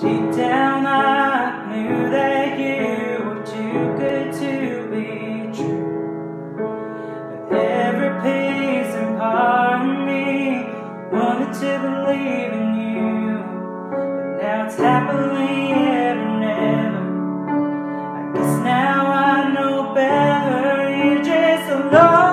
Deep down I knew that you were too good to be true. But every piece and part of me wanted to believe in you. But now it's happily ever never I guess now I know better, you're just alone